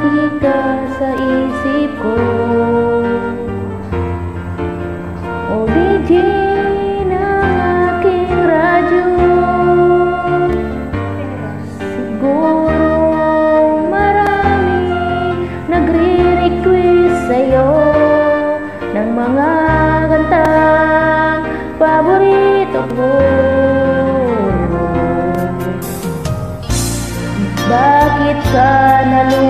Lagi ka sa isip ko. OBG ng aking radyo. Siguro marami nagre-request sa'yo Ng mga kantang paborito ko Bakit ka nalulungkot?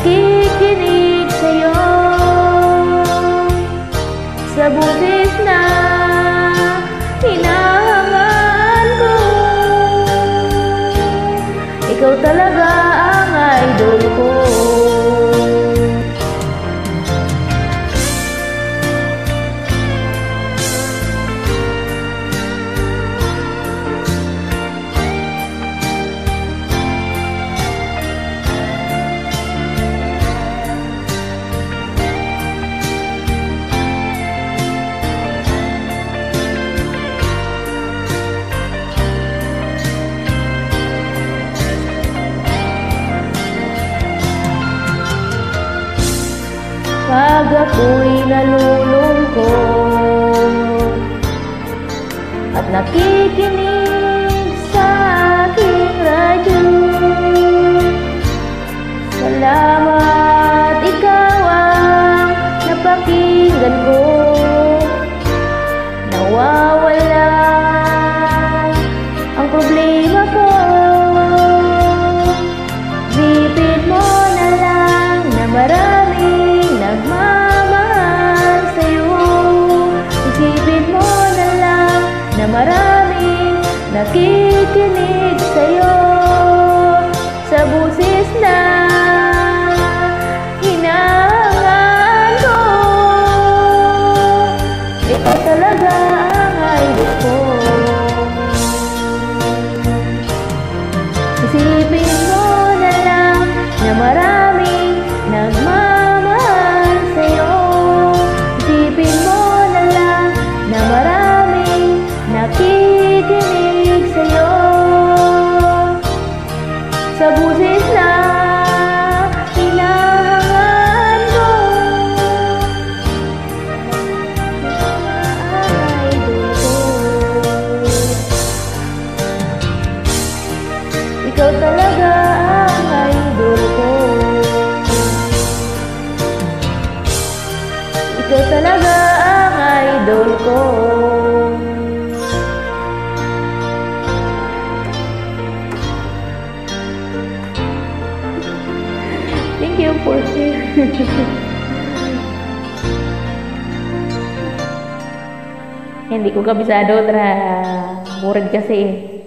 nakikinig sa'yo. Sa butis na hinahangaan ko Ikaw talaga ang idol ko Pag ako'y nalulungkot At nakikinig na maraming nakikinig sa'yo. Sa busis na ikaw talaga ang idol ko Ikaw talaga ang idol ko Thank you for Hindi ko kabisado tra. Murag kasi eh.